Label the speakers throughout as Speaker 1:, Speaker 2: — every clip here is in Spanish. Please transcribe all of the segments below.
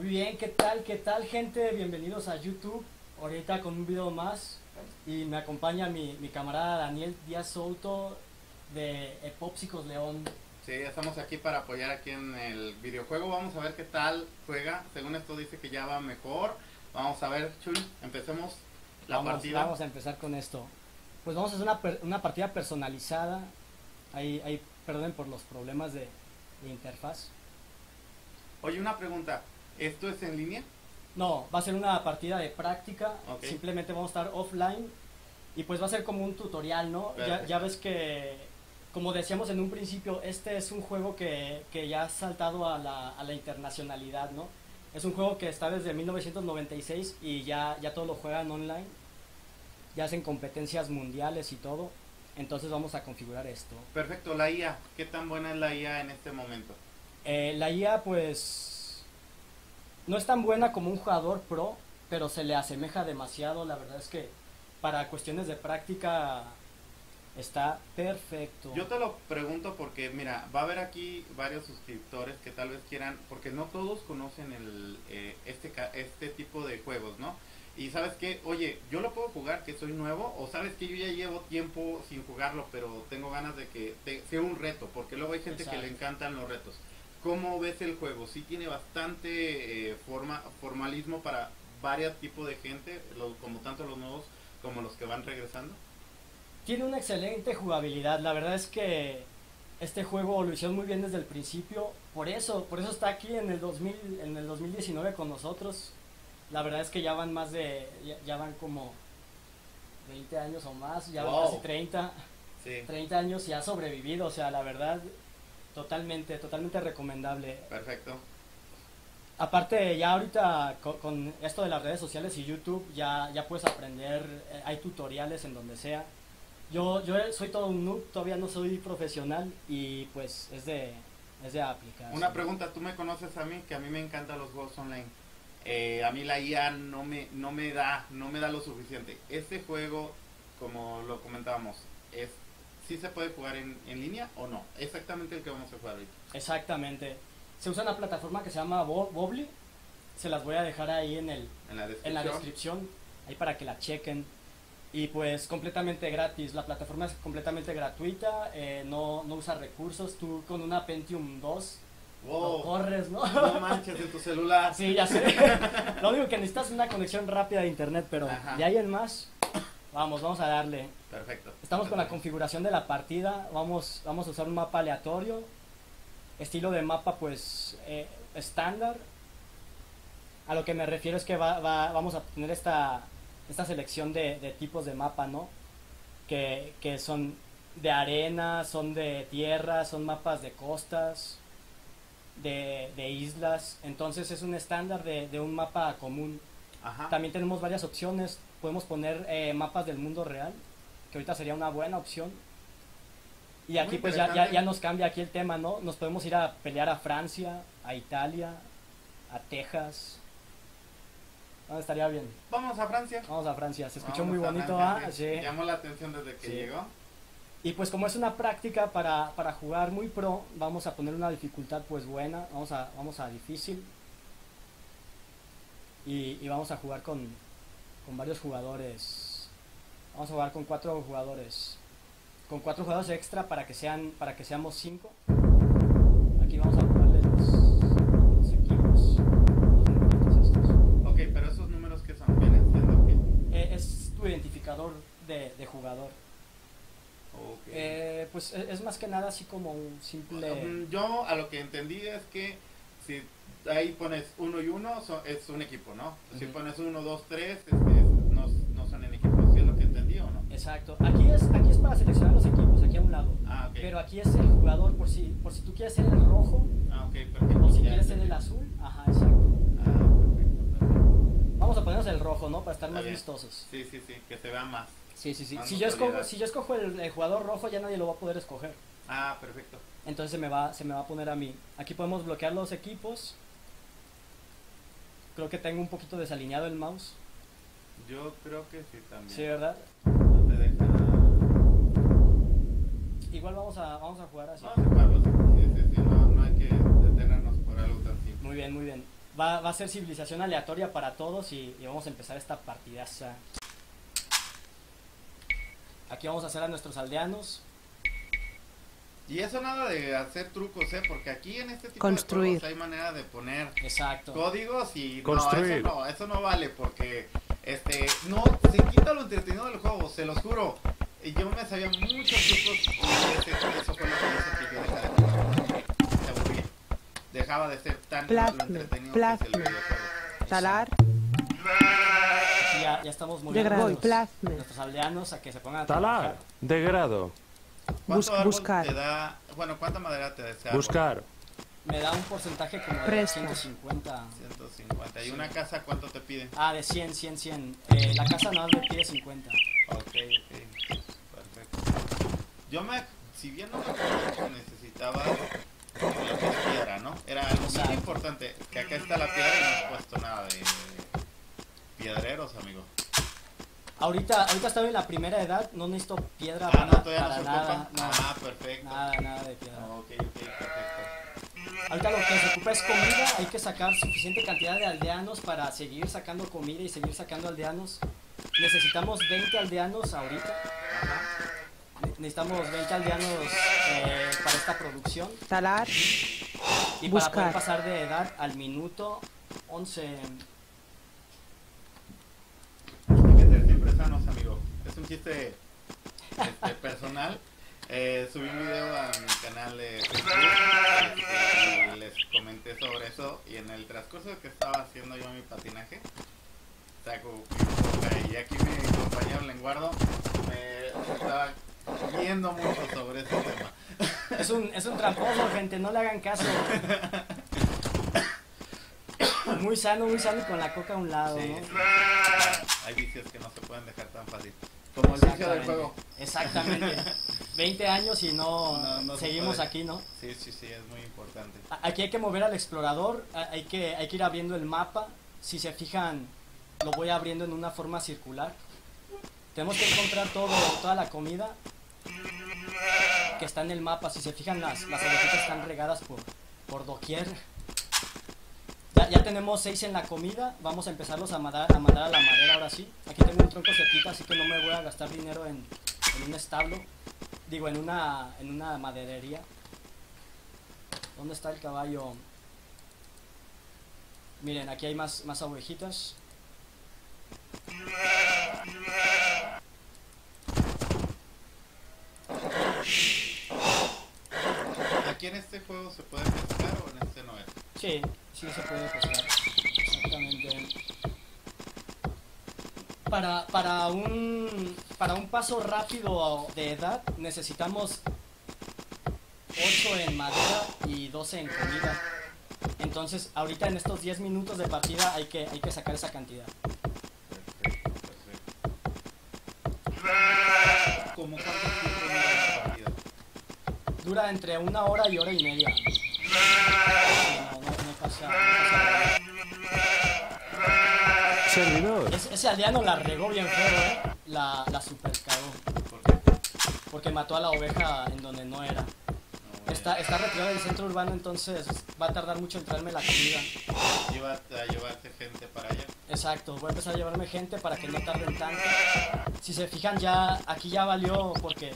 Speaker 1: Muy bien, ¿qué tal? ¿Qué tal gente? Bienvenidos a YouTube. Ahorita con un video más. Y me acompaña mi, mi camarada Daniel Díaz Souto de Epópsicos León.
Speaker 2: Sí, estamos aquí para apoyar aquí en el videojuego. Vamos a ver qué tal juega. Según esto dice que ya va mejor. Vamos a ver, Chuy, empecemos la
Speaker 1: vamos,
Speaker 2: partida.
Speaker 1: Vamos a empezar con esto. Pues vamos a hacer una, una partida personalizada. Ahí, ahí, perdonen por los problemas de, de interfaz.
Speaker 2: Oye, una pregunta. ¿Esto es en línea?
Speaker 1: No, va a ser una partida de práctica. Simplemente vamos a estar offline. Y pues va a ser como un tutorial, ¿no? Ya ves que, como decíamos en un principio, este es un juego que, que ya ha saltado a la, a la internacionalidad, ¿no? Es un juego que está desde 1996 y ya, ya todos lo juegan online. Ya hacen competencias mundiales y todo. Entonces vamos a configurar esto.
Speaker 2: Perfecto, la IA. ¿Qué tan buena es la IA en este momento?
Speaker 1: Eh, la IA pues no es tan buena como un jugador pro, pero se le asemeja demasiado. La verdad es que para cuestiones de práctica está perfecto.
Speaker 2: Yo te lo pregunto porque, mira, va a haber aquí varios suscriptores que tal vez quieran, porque no todos conocen el, eh, este, este tipo de juegos, ¿no? Y sabes que, oye, yo lo puedo jugar, que soy nuevo, o sabes que yo ya llevo tiempo sin jugarlo, pero tengo ganas de que te- sea un reto, porque luego hay gente que le encantan los retos. ¿Cómo ves el juego? Sí tiene bastante eh, forma, formalismo para varios tipos de gente, lo- como tanto los nuevos como los que van regresando.
Speaker 1: Tiene una excelente jugabilidad. La verdad es que este juego lo hicieron muy bien desde el principio. Por eso, por eso está aquí en el 2000, en el 2019 con nosotros. La verdad es que ya van más de, ya, ya van como 20 años o más, ya van casi 30.
Speaker 2: Sí,
Speaker 1: 30 años y ha sobrevivido, o sea, la verdad, totalmente, totalmente recomendable.
Speaker 2: perfecto.
Speaker 1: Aparte, ya ahorita con, con esto de las redes sociales y YouTube, ya, ya puedes aprender, eh, hay tutoriales en donde sea. Yo, yo soy todo un noob, todavía no soy profesional y pues es de, es de aplicar.
Speaker 2: Una pregunta, tú me conoces a mí, que a mí me encantan los juegos online. Eh, a mí la IA no me, no me da, no me da lo suficiente. Este juego, como lo comentábamos, es ¿sí se puede jugar en, en línea o no? Exactamente el que vamos a jugar ahorita.
Speaker 1: Exactamente. Se usa una plataforma que se llama Bo- Bobly, se las voy a dejar ahí en el,
Speaker 2: En la descripción.
Speaker 1: en la descripción, ahí para que la chequen. Y pues completamente gratis, la plataforma es completamente gratuita, eh, no, no usa recursos, tú con una Pentium 2 lo
Speaker 2: Wow,
Speaker 1: corres, ¿no?
Speaker 2: no manches en tu celular.
Speaker 1: Sí, ya sé. Lo único que necesitas es una conexión rápida de internet, pero
Speaker 2: Ajá.
Speaker 1: de ahí en más, vamos, vamos a darle.
Speaker 2: Perfecto.
Speaker 1: Estamos con la configuración de la partida, vamos, vamos a usar un mapa aleatorio, estilo de mapa pues eh, estándar. A lo que me refiero es que va, va- vamos a tener esta, esta selección de, de tipos de mapa, ¿no? Que, que son de arena, son de tierra, son mapas de costas, de, de islas. Entonces es un estándar de, de un mapa común.
Speaker 2: Ajá.
Speaker 1: También tenemos varias opciones. Podemos poner eh, mapas del mundo real, que ahorita sería una buena opción. Y aquí pues ya, ya, nos cambia aquí el tema, ¿no? Nos podemos ir a pelear a Francia, a Italia, a Texas. ¿Dónde estaría bien?
Speaker 2: Vamos a Francia.
Speaker 1: Vamos a Francia. Se escuchó
Speaker 2: Vamos
Speaker 1: muy bonito, ¿ah?
Speaker 2: sí.
Speaker 1: Sí.
Speaker 2: Llamó la atención desde que
Speaker 1: Sí.
Speaker 2: llegó.
Speaker 1: Y pues como es una práctica para, para jugar muy pro, vamos a poner una dificultad pues buena, vamos a, vamos a difícil. Y, y vamos a jugar con, con varios jugadores. Vamos a jugar con cuatro jugadores. Con cuatro jugadores extra para que sean, para que seamos cinco. Aquí vamos a ponerle los, los equipos. Los.
Speaker 2: Ok, pero esos números que son, vienen siendo que.
Speaker 1: Eh, es tu identificador de, de jugador. Eh, pues es, es más que nada así como un simple...
Speaker 2: Mm, Yo a lo que entendí es que si ahí pones uno y uno so- es un equipo, ¿no? Si pones uno, dos, tres, este, es- no, no son en equipo, ¿sí es lo que entendí o no?
Speaker 1: Exacto. Aquí es, aquí es para seleccionar los equipos, aquí a un lado.
Speaker 2: Ah, ok.
Speaker 1: Pero aquí es el jugador por si, por si tú quieres ser el rojo
Speaker 2: Ah, perfecto.
Speaker 1: o si quieres ser el azul. Ajá, exacto.
Speaker 2: Ah, perfecto, perfecto.
Speaker 1: Vamos a ponernos el rojo, ¿no? Para estar más vistosos.
Speaker 2: Sí, sí, sí, que se vea más.
Speaker 1: Sí, sí, sí. Si yo escojo, si yo escojo el, el jugador rojo, ya nadie lo va a poder escoger.
Speaker 2: Ah, perfecto.
Speaker 1: Entonces se me va, se me va a poner a mí. Aquí podemos bloquear los equipos. Creo que tengo un poquito desalineado el mouse.
Speaker 2: Yo creo que sí también.
Speaker 1: Sí, ¿verdad?
Speaker 2: No te deja.
Speaker 1: Igual vamos a, vamos a jugar así.
Speaker 2: Vamos a jugarlo. Sí, sí, sí, no, no hay que detenernos por algo tan simple.
Speaker 1: Muy bien, muy bien. va, va a ser civilización aleatoria para todos y, y vamos a empezar esta partidaza. Aquí vamos a hacer a nuestros aldeanos.
Speaker 2: Y eso nada de hacer trucos, ¿eh? Porque aquí en este tipo
Speaker 3: Construir.
Speaker 2: de juegos hay manera de poner
Speaker 1: Exacto.
Speaker 2: códigos y
Speaker 4: Construir.
Speaker 2: no, eso no, eso no vale porque este no se quita lo entretenido del juego, se los juro. Y yo me sabía muchos trucos y eso fue lo que hizo que yo dejara de jugar. Se aburría. Dejaba de ser tan lo
Speaker 3: Plasma,
Speaker 2: entretenido que es el
Speaker 3: plasma.
Speaker 2: videojuego.
Speaker 3: Talar,
Speaker 1: Aquí ya, ya estamos moviendo
Speaker 3: degrado,
Speaker 1: nuestros, aldeanos a que se pongan a
Speaker 4: Talar. Degrado.
Speaker 2: ¿Cuánto
Speaker 3: Bus- buscar.
Speaker 2: te da? Bueno, ¿cuánta madera te da ese árbol?
Speaker 4: Buscar.
Speaker 1: Me da un porcentaje como de
Speaker 3: Presta.
Speaker 1: 150.
Speaker 2: 150. ¿Y
Speaker 1: Sí.
Speaker 2: una casa cuánto te pide?
Speaker 1: Ah, de 100, 100, 100. Eh, la casa nada más me pide 50.
Speaker 2: Ok, ok. Perfecto. Yo me, si bien no me acuerdo que necesitaba lo que es piedra, ¿no? Era algo muy importante. Que acá está la piedra y no has puesto nada de piedreros, amigo.
Speaker 1: Ahorita, ahorita estoy en la primera edad, no necesito piedra
Speaker 2: Ah,
Speaker 1: para,
Speaker 2: no, todavía no
Speaker 1: para
Speaker 2: se
Speaker 1: nada, nada,
Speaker 2: Ah, perfecto.
Speaker 1: nada, nada de piedra.
Speaker 2: Ok, ok, perfecto.
Speaker 1: Ahorita lo que se ocupa es comida, hay que sacar suficiente cantidad de aldeanos para seguir sacando comida y seguir sacando aldeanos. Necesitamos 20 aldeanos ahorita.
Speaker 2: Ajá.
Speaker 1: Ne- Necesitamos 20 aldeanos eh, para esta producción
Speaker 3: talar,
Speaker 1: y para
Speaker 3: Buscar.
Speaker 1: poder pasar de edad al minuto 11.
Speaker 2: Un chiste este, personal. Eh, subí un video a mi canal de Facebook este, y les comenté sobre eso. Y en el transcurso que estaba haciendo yo mi patinaje, saco mi y aquí mi compañero Lenguardo me estaba viendo mucho sobre ese tema.
Speaker 1: Es un, es un tramposo, gente, no le hagan caso. Muy sano, muy sano y con la coca a un lado,
Speaker 2: Sí,
Speaker 1: ¿no?
Speaker 2: sí. Hay vicios que no se pueden dejar tan fácil. Como el vicio del
Speaker 1: Exactamente.
Speaker 2: juego.
Speaker 1: Exactamente. 20 años y no,
Speaker 2: No, no se
Speaker 1: seguimos aquí, ¿no?
Speaker 2: Sí, sí, sí, es muy importante.
Speaker 1: Aquí hay que mover al explorador, hay que, hay que ir abriendo el mapa. Si se fijan, lo voy abriendo en una forma circular. Tenemos que encontrar todo, toda la comida que está en el mapa. Si se fijan, las, las ovejitas están regadas por, por doquier. Ya, ya tenemos seis en la comida, vamos a empezarlos a mandar, a mandar a la madera ahora sí. Aquí tengo un tronco cerquita, así que no me voy a gastar dinero en, en un establo. Digo, en una, en una maderería. ¿Dónde está el caballo? Miren, aquí hay más, más ovejitas.
Speaker 2: ¿Aquí en este juego se puede pescar o en este no es?
Speaker 1: Sí, sí se puede pescar. Exactamente. Para, para, un, para un paso rápido de edad necesitamos 8 en madera y 12 en comida. Entonces, ahorita en estos 10 minutos de partida hay que, hay que sacar esa cantidad.
Speaker 2: Perfecto, perfecto. ¿Cómo cuánto tiempo dura la partida?
Speaker 1: Dura entre una hora y hora y media. Sí, no, no- no pasa- no pasa nada.
Speaker 4: Servidor.
Speaker 1: Es- ese aldeano la regó bien feo, ¿eh? La, la super cagó.
Speaker 2: ¿Por qué?
Speaker 1: Porque mató a la oveja en donde no era.
Speaker 2: No,
Speaker 1: Está, está retirado del centro urbano, entonces va a tardar mucho en traerme la comida.
Speaker 2: Llévate a llevarte gente para allá.
Speaker 1: Exacto, voy a empezar a llevarme gente para que no tarden tanto. Si se fijan, ya aquí ya valió porque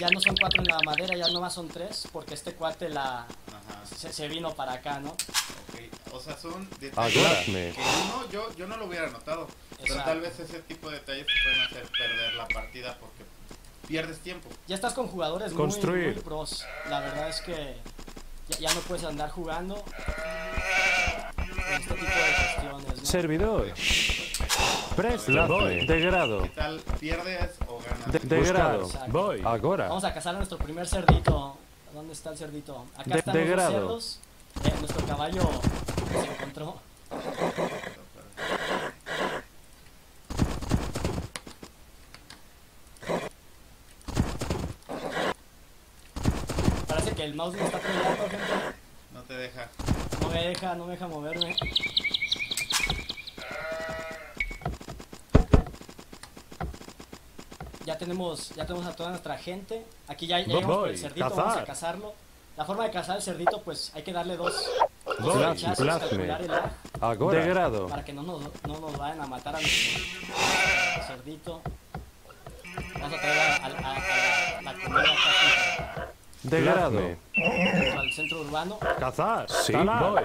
Speaker 1: ya no son cuatro en la madera, ya nomás son tres, porque este cuate la
Speaker 2: Ajá,
Speaker 1: se, se vino para acá, ¿no?
Speaker 2: Sea, son detalles
Speaker 4: Habladme.
Speaker 2: que uno, yo, yo no lo hubiera notado. Pero
Speaker 1: Exacto.
Speaker 2: tal vez ese tipo de detalles te pueden hacer perder la partida porque pierdes tiempo.
Speaker 1: Ya estás con jugadores muy,
Speaker 4: Construir.
Speaker 1: muy pros. La verdad es que ya, ya no puedes andar jugando este tipo de cuestiones, ¿no?
Speaker 4: Servidor. Préstame.
Speaker 2: Voy.
Speaker 4: Degrado.
Speaker 2: ¿Qué tal? ¿Pierdes o ganas?
Speaker 4: De- degrado.
Speaker 1: Exacto.
Speaker 4: Voy. Ahora.
Speaker 1: Vamos a cazar a nuestro primer cerdito. ¿Dónde está el cerdito? Acá
Speaker 4: De-
Speaker 1: están los dos
Speaker 4: degrado.
Speaker 1: cerdos. Eh, nuestro caballo se encontró. Parece que el mouse me está troleando, gente.
Speaker 2: No te deja.
Speaker 1: No me deja, no me deja moverme. Ya tenemos, ya tenemos a toda nuestra gente. Aquí ya, ya
Speaker 4: Voy,
Speaker 1: llegamos por el cerdito, vamos a
Speaker 4: cazar.
Speaker 1: cazarlo. La forma de cazar el cerdito, pues hay que darle dos, el lag,
Speaker 4: Agora. Degrado.
Speaker 1: para que no nos, no nos vayan a matar a nuestro cerdito. Vamos a traer a, a- a- a la, la comida acá
Speaker 4: Degrado.
Speaker 1: al centro urbano.
Speaker 4: Cazar.
Speaker 3: Sí,
Speaker 4: Talar.
Speaker 3: voy.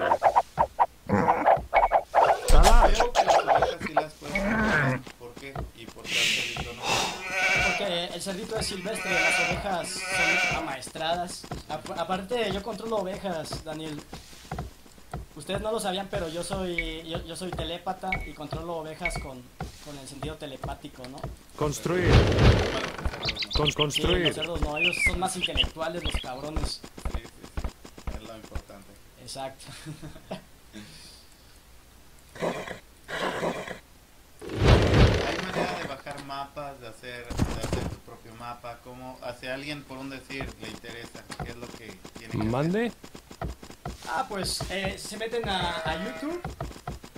Speaker 4: Talar.
Speaker 2: Creo que las ovejas sí las puedes comprar. ¿Por qué? ¿Y por qué el cerdito no?
Speaker 1: Porque el cerdito es silvestre, las ovejas son amaestradas. Ap- aparte, yo controlo ovejas, Daniel. Ustedes no lo sabían, pero yo soy yo, yo soy telépata y controlo ovejas con, con el sentido telepático, ¿no?
Speaker 4: Construir. Con
Speaker 1: Sí,
Speaker 4: construir.
Speaker 1: los cerdos no, ellos son más intelectuales, los cabrones.
Speaker 2: Sí, sí, sí. Es lo importante.
Speaker 1: Exacto.
Speaker 2: Hay manera de bajar mapas, de hacer, de hacer tu propio mapa. Como hacia alguien, por un decir, le interesa. ¿Qué es lo que tiene que hacer?
Speaker 1: Ah, pues eh, se meten a, a YouTube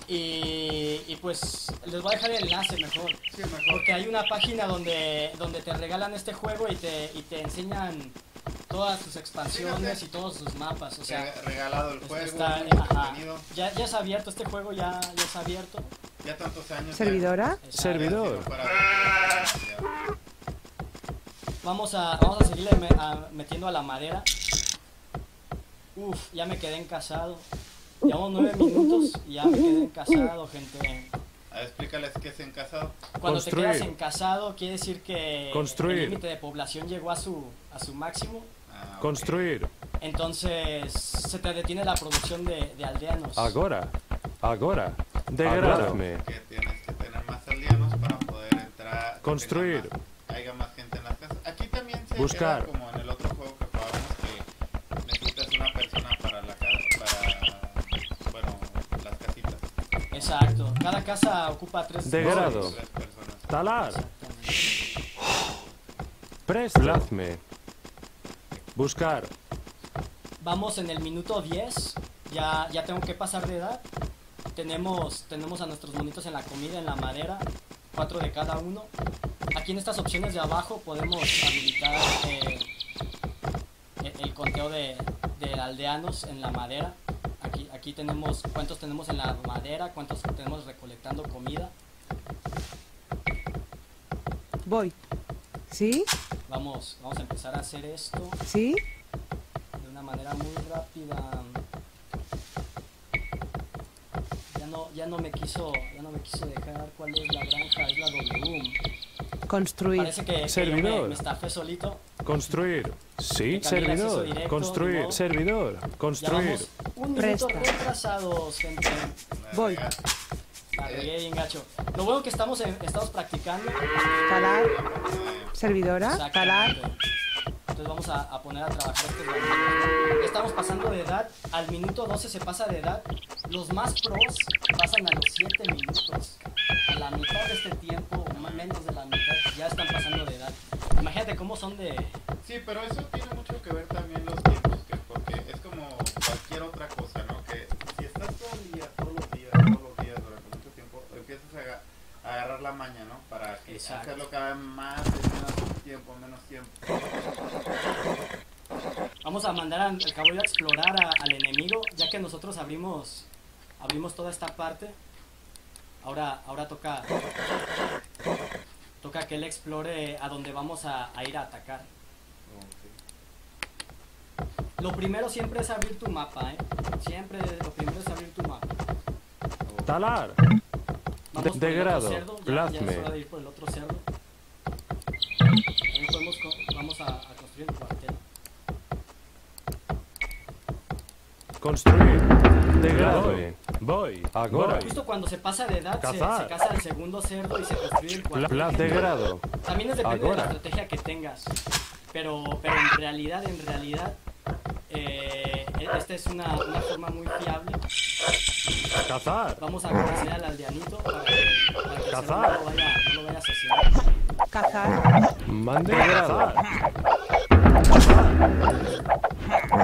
Speaker 1: y, y pues les voy a dejar el enlace mejor.
Speaker 2: Sí, mejor.
Speaker 1: Porque hay una página donde, donde te regalan este juego y te, y te enseñan todas sus expansiones y todos sus mapas. O sea,
Speaker 2: Rega- regalado el
Speaker 1: es-
Speaker 2: juego,
Speaker 1: está, ajá. ya, ya es abierto, este juego ya, ya es abierto.
Speaker 2: Ya tantos años.
Speaker 5: ¿Servidora?
Speaker 1: Está-
Speaker 4: Servidor.
Speaker 2: Para-
Speaker 1: Vamos a, vamos a seguirle me- a- metiendo a la madera. Uf, ya me quedé encasado. Llevamos nueve minutos y ya me quedé encasado, gente.
Speaker 2: A ver, explícales qué es en casado.
Speaker 1: Cuando te
Speaker 4: Construir.
Speaker 1: quedas encasado quiere decir que
Speaker 4: Construir.
Speaker 1: el límite de población llegó a su, a su máximo.
Speaker 2: Ah.
Speaker 4: Construir.
Speaker 1: Entonces se te detiene la producción de, de aldeanos.
Speaker 4: Agora. Agora. Degrado.
Speaker 2: Que tienes que tener más aldeanos para poder entrar.
Speaker 4: Construir.
Speaker 2: más- haya más gente en las casas. Aquí también se
Speaker 4: Buscar.
Speaker 2: queda como
Speaker 1: Cada casa ocupa tres.
Speaker 4: Degrado. Talar. Plazme. Buscar.
Speaker 1: Vamos en el minuto 10. Ya, ya tengo que pasar de edad. Tenemos, tenemos a nuestros monitos en la comida, en la madera. Cuatro de cada uno. Aquí en estas opciones de abajo podemos habilitar eh, el, el conteo de, de aldeanos en la madera. Aquí, tenemos cuántos tenemos en la madera, cuántos tenemos recolectando comida.
Speaker 5: Voy. ¿Sí?
Speaker 1: Vamos, vamos a empezar a hacer esto.
Speaker 5: ¿Sí?
Speaker 1: de una manera muy rápida. Ya no, ya no me quiso, ya no me quiso dejar cuál es la granja, es la W.
Speaker 5: Construir.
Speaker 1: Parece que, que yo me,
Speaker 4: Servidor.
Speaker 1: me estafé solito.
Speaker 4: Construir. Sí. Servidor.
Speaker 1: directo,
Speaker 4: Construir. Servidor.
Speaker 1: Ya
Speaker 4: Construir.
Speaker 1: Un minuto
Speaker 5: Presta.
Speaker 1: retrasados, gente.
Speaker 5: Voy.
Speaker 1: regué bien gacho. Lo bueno que estamos, en- estamos practicando.
Speaker 5: Talar.
Speaker 2: eh,
Speaker 5: Servidora.
Speaker 1: Exactamente. Entonces vamos a, a poner a trabajar estos bandidos. Estamos pasando de edad. Al minuto 12 se pasa de edad. Los más pros pasan a los 7 minutos. A la mitad de este tiempo, o menos de la mitad, ya están pasando de edad. Imagínate cómo son de...
Speaker 2: Sí, pero eso tiene mucho que ver también maña, ¿no? Para que
Speaker 1: Exacto.
Speaker 2: hacerlo cada vez más, en menos tiempo, menos tiempo.
Speaker 1: Vamos a mandar al al caballo a explorar a- al enemigo, ya que nosotros abrimos, abrimos toda esta parte. Ahora, ahora toca, toca que él explore a donde vamos a, a ir a atacar. Lo primero siempre es abrir tu mapa, ¿eh? Siempre lo primero es abrir tu mapa.
Speaker 4: Talar.
Speaker 1: Vamos
Speaker 4: De- degrado,
Speaker 1: otro cerdo, ya, ya
Speaker 4: plazme.
Speaker 1: es hora de ir por el otro cerdo. También podemos co- vamos a, a construir el cuartel.
Speaker 4: Construir. Degrado.
Speaker 3: Voy. Voy.
Speaker 4: Agora.
Speaker 1: Justo cuando se pasa de edad, se, caza el segundo cerdo y se construye el cuartel.
Speaker 4: Degrado.
Speaker 1: También es depende de la estrategia que tengas. Pero, pero en realidad, en realidad, eh, esta es una, una forma muy fiable.
Speaker 4: Cazar.
Speaker 1: Vamos a conocer al aldeanito para que, para que
Speaker 4: Cazar.
Speaker 1: no lo vaya, no lo vaya a asesinar.
Speaker 5: Cazar.
Speaker 4: Mande. Degrado.
Speaker 1: Alcancé a salvar,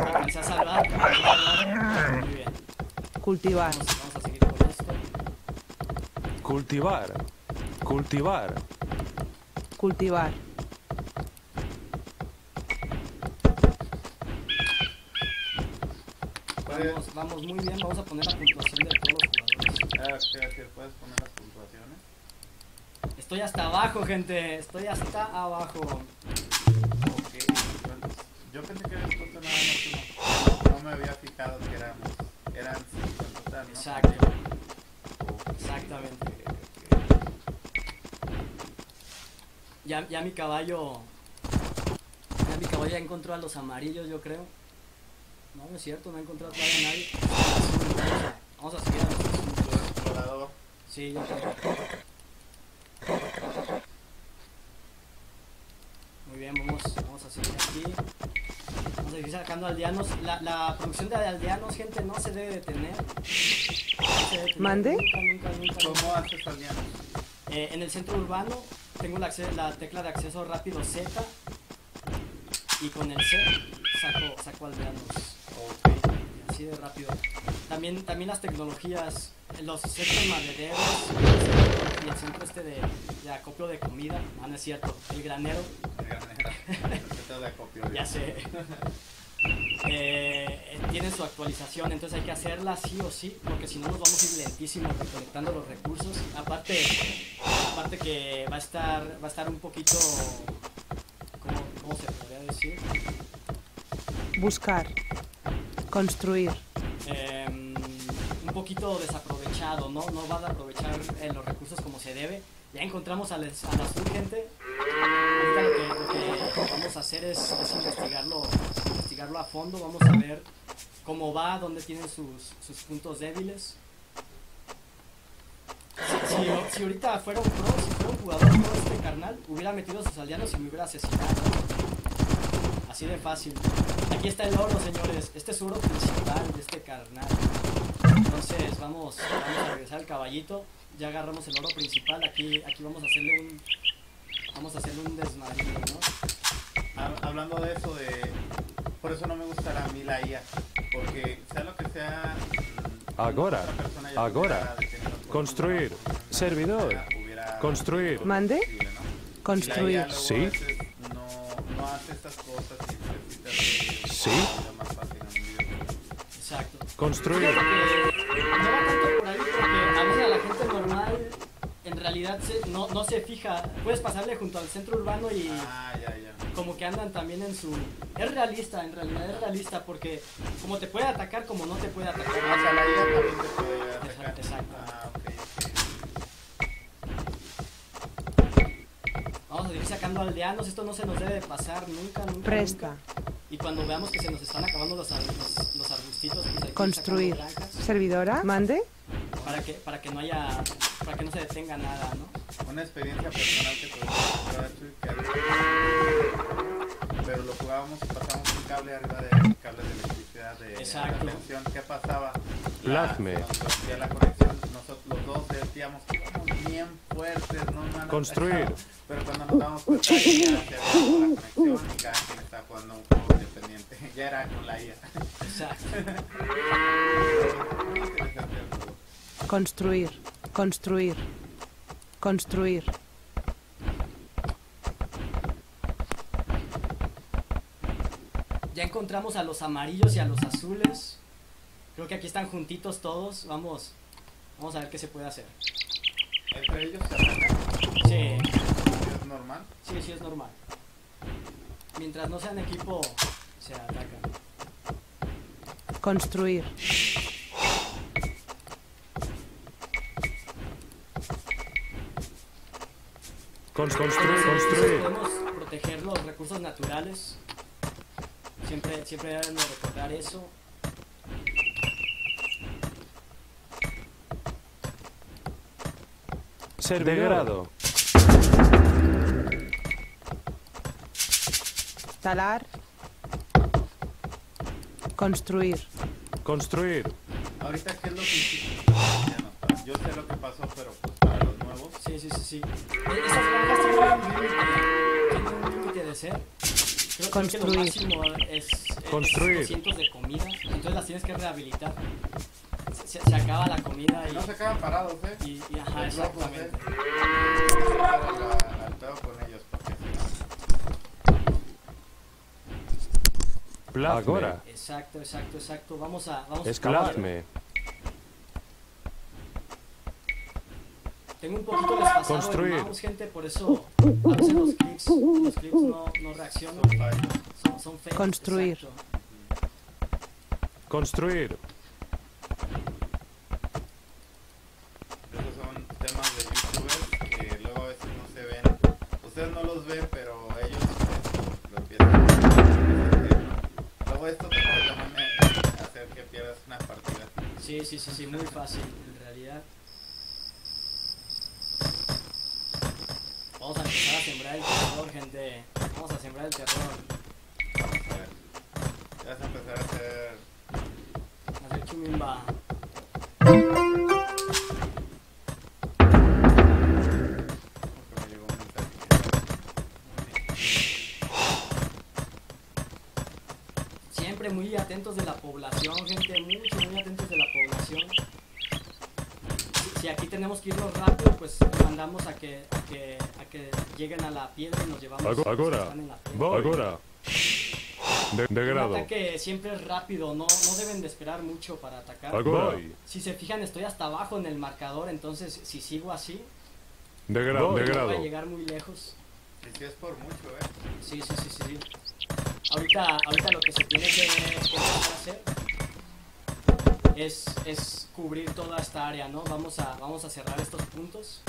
Speaker 1: alcancé a salvar. Muy bien.
Speaker 5: Cultivar.
Speaker 1: Vamos, vamos a seguir con esto.
Speaker 4: Cultivar. Cultivar.
Speaker 5: Cultivar.
Speaker 1: Vamos, vamos muy bien, vamos a poner la puntuación de todos los jugadores.
Speaker 2: Ah, ok, ok, puedes poner las puntuaciones.
Speaker 1: Estoy hasta abajo, gente. Estoy hasta abajo.
Speaker 2: Ok, entonces, yo pensé que habías puesto nada más uno. No me había fijado que éramos, eran cinco en total, ¿no?
Speaker 1: Exacto.
Speaker 2: Ok,
Speaker 1: Exactamente. Ya, ya mi caballo. Ya mi caballo ya encontró a los amarillos, yo creo. No, no es cierto, no he encontrado todavía a nadie. Vamos a seguir a.
Speaker 2: Explorador.
Speaker 1: Sí, yo creo. Muy bien, vamos, vamos a seguir aquí. Vamos a seguir sacando aldeanos. La, la producción de aldeanos, gente, no se debe detener. No se debe detener
Speaker 5: ¿Mande?
Speaker 1: Nunca, nunca, nunca. nunca.
Speaker 2: ¿Cómo haces alianos?
Speaker 1: Eh, en el centro urbano tengo la, la tecla de acceso rápido Z y con el C saco, saco aldeanos.
Speaker 2: Ok.
Speaker 1: Así de rápido. También, también las tecnologías, los centros madereros y el centro este de, de acopio de comida. Ah, no es cierto. El granero,
Speaker 2: Esto de acopio.
Speaker 1: ya sé. Eh, eh, tiene su actualización, entonces hay que hacerla sí o sí, porque si no nos vamos a ir lentísimo recolectando los recursos. Aparte, aparte que va a estar, va a estar un poquito, ¿cómo, cómo se podría decir?
Speaker 5: Buscar. Construir.
Speaker 1: eh, un poquito desaprovechado, ¿no? No va a aprovechar eh, los recursos como se debe. Ya encontramos al, es- al azul, gente. Ahorita lo que, vamos a hacer es, es investigarlo, a fondo. Vamos a ver cómo va, dónde tienen sus, puntos débiles. Si, si- si ahorita fuera un pro, si fuera un jugador pro este carnal, hubiera metido a sus aldeanos y me hubiera asesinado. Así de fácil. Aquí está el oro, señores. Este es oro principal de este carnal. Entonces vamos, vamos a regresar al caballito. Ya agarramos el oro principal. Aquí, aquí vamos a hacerle un. Vamos a hacerle un desmadrillo, ¿no?
Speaker 2: Hab- Hablando de eso, de. Por eso no me gustará a mí la IA. Porque sea lo que sea. mm,
Speaker 4: Agora, agora. Construir. Servidor. Construir.
Speaker 5: ¿Mande? Construir.
Speaker 4: Sí.
Speaker 2: No, no hace estas cosas
Speaker 4: Sí.
Speaker 1: Exacto.
Speaker 4: Construir.
Speaker 1: Porque no va tanto por ahí, porque a veces a la gente normal en realidad se- no, no se fija. Puedes pasarle junto al centro urbano y
Speaker 2: Ah, ya, ya.
Speaker 1: como que andan también en su... Es realista, en realidad es realista, porque como te puede atacar, como no te puede atacar.
Speaker 2: Ah, o sea, la IA también te puede atacar.
Speaker 1: Exacto, exacto.
Speaker 2: Ah, ok, ok.
Speaker 1: Vamos a seguir sacando aldeanos, esto no se nos debe pasar nunca, nunca.
Speaker 5: Presta.
Speaker 1: nunca. Y cuando veamos que se nos están acabando los, ar- los, los arbustitos, pues
Speaker 5: Construir. Servidora. Mande.
Speaker 1: para que, para que no haya, para que no se detenga nada, ¿no?
Speaker 2: Una experiencia personal que tuvimos pero lo jugábamos y pasábamos un cable arriba de cables de electricidad de
Speaker 1: Exacto.
Speaker 2: la tensión. ¿Qué pasaba?
Speaker 4: Plasme.
Speaker 2: La, conexión, nosotros los dos sentíamos que íbamos bien fuertes, no?
Speaker 4: Construir.
Speaker 2: Pero cuando nos damos cuenta ya se la conexión y cada quien está jugando un. Ya era con la IA.
Speaker 5: Construir. Construir. Construir.
Speaker 1: Ya encontramos a los amarillos y a los azules. Creo que aquí están juntitos todos. Vamos, vamos a ver qué se puede hacer.
Speaker 2: Entre ellos se atacan.
Speaker 1: Sí,
Speaker 2: Es normal.
Speaker 1: sí, sí es normal. Mientras no sean equipo, se.
Speaker 5: Construir.
Speaker 4: Cons- construir.
Speaker 1: Entonces,
Speaker 4: Construir.
Speaker 1: Podemos proteger los recursos naturales. Siempre, siempre recordar eso.
Speaker 4: Servidor.
Speaker 5: Talar. Construir.
Speaker 4: Construir.
Speaker 2: Ahorita, ¿qué es lo que hiciste? Yo sé lo que pasó, pero pues para los nuevos.
Speaker 1: Sí, sí, sí, sí. Esas granjas tienen un límite, de ser. Creo, creo que lo
Speaker 5: Construir.
Speaker 1: máximo es, es
Speaker 4: Construir.
Speaker 1: 200 de comida. Entonces las tienes que rehabilitar. Se, se acaba la comida y...
Speaker 2: No se quedan parados, ¿eh?
Speaker 1: y, y ajá,
Speaker 2: locos,
Speaker 1: exactamente.
Speaker 2: ¿eh? Hay que estar al- al pedo con ellos, porque si no-
Speaker 4: Plasme.
Speaker 3: Agora.
Speaker 1: Exacto, exacto, exacto. Vamos a, vamos
Speaker 4: Escaladme.
Speaker 1: Tengo un poquito desfasado
Speaker 4: Construir.
Speaker 1: el mouse, gente, por eso a veces los clics no, no reaccionan.
Speaker 2: Son fallos.
Speaker 1: Son, son feos,
Speaker 5: Construir.
Speaker 1: exacto.
Speaker 4: Construir.
Speaker 1: Sí, sí, sí, muy fácil en realidad. Vamos a empezar a sembrar el terror, gente. Vamos a sembrar el terror.
Speaker 2: Ya vas a empezar a hacer...
Speaker 1: A hacer chumimba. Siempre muy atentos de la población, gente. Mucho, muy atentos de Si- aquí tenemos que irnos rápido, pues mandamos a que, a que, a que lleguen a la piedra y nos llevamos
Speaker 4: Ago-
Speaker 1: los que
Speaker 4: agora.
Speaker 1: están en la piedra.
Speaker 4: Voy. Agora. De, de
Speaker 1: Un
Speaker 4: grado.
Speaker 1: ataque siempre es rápido, no, no deben de esperar mucho para atacar.
Speaker 4: Agora.
Speaker 1: Si se fijan, estoy hasta abajo en el marcador, entonces si sigo así,
Speaker 4: De grado. De
Speaker 1: no voy a
Speaker 4: grado.
Speaker 1: llegar muy lejos.
Speaker 2: Y si es por mucho, ¿eh?
Speaker 1: Sí, sí, sí, sí. sí. Ahorita, ahorita lo que se tiene que, a hacer es, es cubrir toda esta área, ¿no? Vamos a, vamos a cerrar estos puntos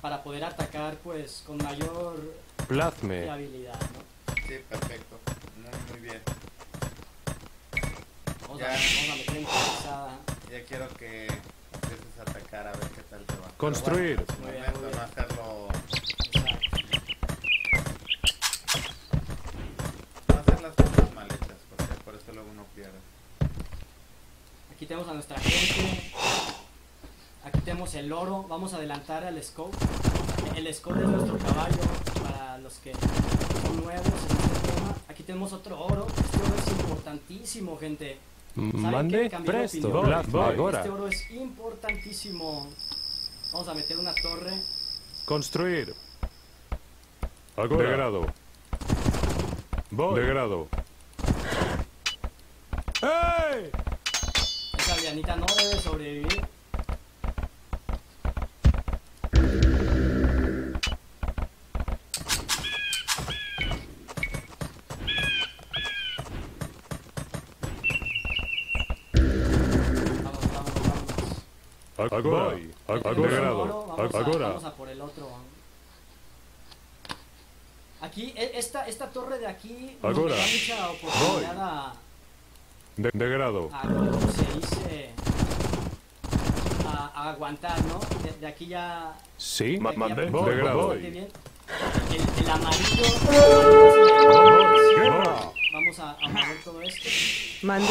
Speaker 1: para poder atacar pues con mayor
Speaker 4: Plazme.
Speaker 1: fiabilidad, ¿no?
Speaker 2: Sí, perfecto. Muy, muy bien.
Speaker 1: Vamos,
Speaker 2: Ya.
Speaker 1: a, vamos a meter en cabeza.
Speaker 2: Ya quiero que empieces a atacar a ver qué tal te va.
Speaker 4: Construir.
Speaker 2: Pero bueno,
Speaker 1: Muy bien,
Speaker 2: es
Speaker 1: muy
Speaker 2: momento no hacerlo...
Speaker 1: Exacto.
Speaker 2: No hacer las cosas mal hechas, porque por eso luego uno pierde.
Speaker 1: Aquí tenemos a nuestra gente. Aquí tenemos el oro. Vamos a adelantar al scope. El scope es nuestro caballo para los que son nuevos en este tema. Aquí tenemos otro oro. Este oro es importantísimo, gente. ¿Saben qué?
Speaker 4: Mande. Presto. Plazme. Agora.
Speaker 1: Este oro es importantísimo. Vamos a meter una torre.
Speaker 4: Construir. Agora. De grado. Voy. De grado. ¡Ey!
Speaker 1: Esa aldeanita no debe sobrevivir. Vamos, vamos, vamos.
Speaker 4: Agora.
Speaker 1: Ya
Speaker 4: De
Speaker 1: tenemos un
Speaker 4: grado.
Speaker 1: oro, Vamos a,
Speaker 4: Agora.
Speaker 1: vamos a por el otro. Aquí, e- esta, esta torre de aquí nos
Speaker 4: Agora.
Speaker 1: da mucha oportunidad a,
Speaker 4: De, de grado.
Speaker 1: a, ¿cómo se dice? A, a aguantar, ¿no? De, de aquí ya...
Speaker 4: Sí.
Speaker 1: de aquí ya
Speaker 4: Mande.
Speaker 1: podemos
Speaker 4: De grado.
Speaker 1: bien. El, el amarillo... Vamos a, a mover todo esto.
Speaker 5: ¿Mande?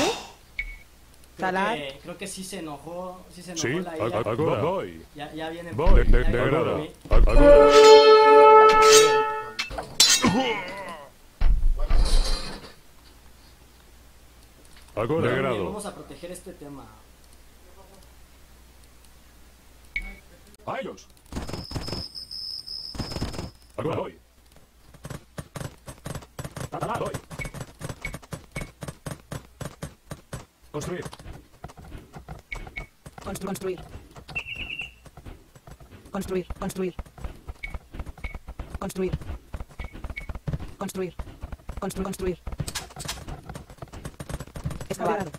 Speaker 1: Creo que, creo que sí se enojó, sí se enojó
Speaker 4: Sí.
Speaker 1: la ira.
Speaker 4: Agora. Voy.
Speaker 1: Ya, ya viene
Speaker 4: Voy. De, de
Speaker 1: viene
Speaker 4: grado.
Speaker 1: por mí.
Speaker 4: Agora. Grado.
Speaker 1: Vamos a proteger este tema.
Speaker 4: A ellos. Agora. Voy. Talar. Voy. Construir.
Speaker 5: Constru- construir. Construir, construir. Construir. Construir. Construir, construir. Excavar.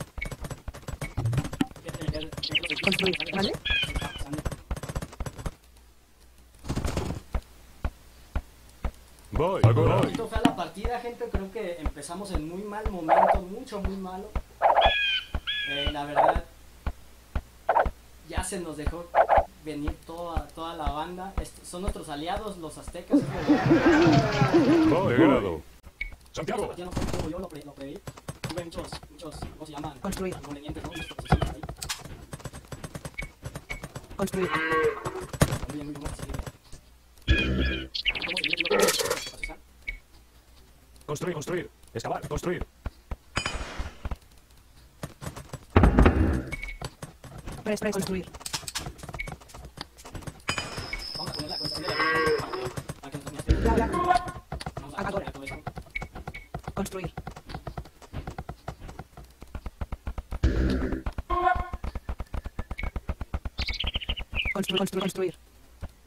Speaker 5: Construir. ¿Vale?
Speaker 4: Voy. Voy.
Speaker 1: Esto fue la partida, gente. Creo que empezamos en muy mal momento, mucho, muy malo. Eh, la verdad, ya se nos dejó venir toda, toda la banda. Est- son nuestros aliados, los aztecas.
Speaker 4: Voy. Santiago.
Speaker 1: Ya no fue todo, yo lo, pre- lo preví. Tuve muchos, muchos, ¿cómo se llaman?
Speaker 5: Construir.
Speaker 1: Inconvenientes, ¿no? Muchos procesos ahí.
Speaker 5: Construir.
Speaker 1: Muy.
Speaker 4: Construir, construir. Excavar, construir.
Speaker 5: Construir.
Speaker 1: Construir.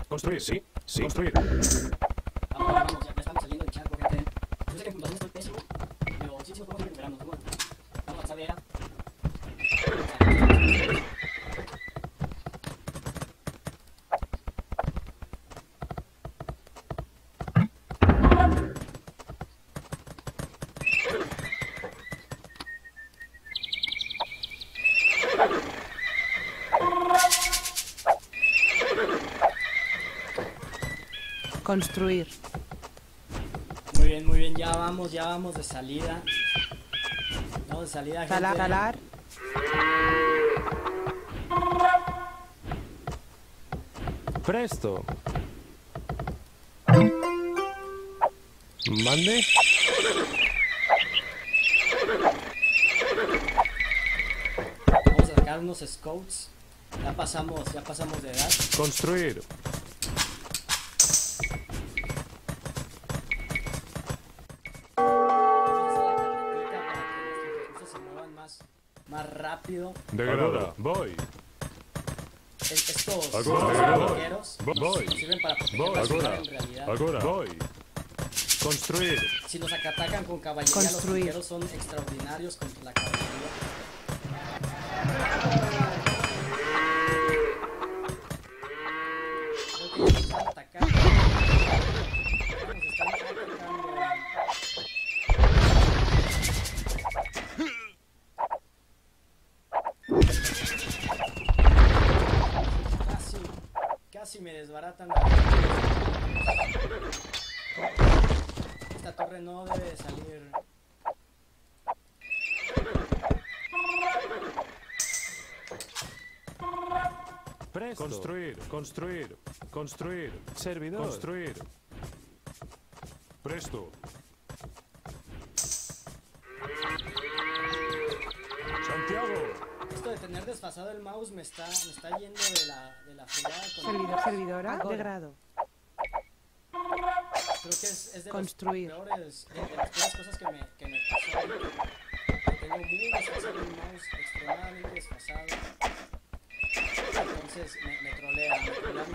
Speaker 5: Construir.
Speaker 4: Sí. Sí. Construir.
Speaker 1: Vamos, vamos, ya, ya estamos saliendo del chat, gente. Yo sé que en puntuación estoy pésimo, pero sí, sí nos podemos ir recuperando. Vamos, vamos a pasar era.
Speaker 5: Construir.
Speaker 1: Muy bien, muy bien, ya vamos, ya vamos de salida. Vamos de salida, gente.
Speaker 5: Talar. Talar.
Speaker 3: Presto. Mande.
Speaker 1: Vamos a sacar unos scouts. Ya pasamos, ya pasamos de edad.
Speaker 3: Construir.
Speaker 1: Rápido.
Speaker 4: De
Speaker 3: Ahora,
Speaker 4: grado.
Speaker 3: voy.
Speaker 1: Es- Estos, nos sirven para proteger la en realidad.
Speaker 3: Voy. Construir.
Speaker 1: Si nos atacan con caballería,
Speaker 5: Construir.
Speaker 1: los son extraordinarios contra me desbaratan la Esta torre no debe de salir.
Speaker 3: Presto. Construir. Construir. Construir. Servidor. Construir.
Speaker 4: Presto.
Speaker 1: Desfasado el mouse me está, me está yendo de la, de la fregada con
Speaker 5: Servidor. Servidora. De grado.
Speaker 1: Creo que es, es de
Speaker 5: Construir.
Speaker 1: los peores, de, de las peores cosas que me, que me pasó. Que tengo muy desfasado el mouse, extremadamente desfasado. Entonces me, me trolea, me trolea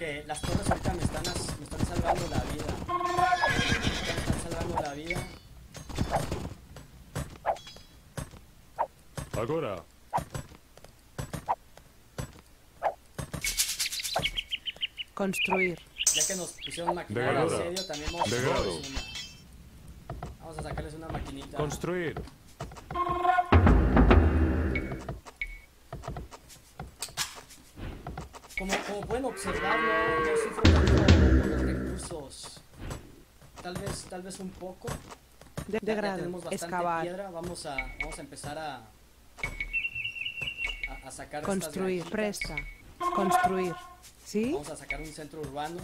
Speaker 1: que las torres ahorita me están, me están salvando la vida. Me están salvando la vida.
Speaker 4: Agora.
Speaker 5: Construir.
Speaker 1: Ya que nos pusieron maquinaria en serio, también vamos a una. Vamos a sacarles una maquinita.
Speaker 3: Construir.
Speaker 1: Como pueden observar, no, no sufro tanto los recursos. Tal vez, tal vez un poco.
Speaker 5: De, de grado.
Speaker 1: tenemos bastante
Speaker 5: Excavar.
Speaker 1: piedra. Vamos a, vamos a empezar a, a, a sacar estas
Speaker 5: Construir.
Speaker 1: granjitas.
Speaker 5: Presta. Construir. ¿Sí?
Speaker 1: Vamos a sacar un centro urbano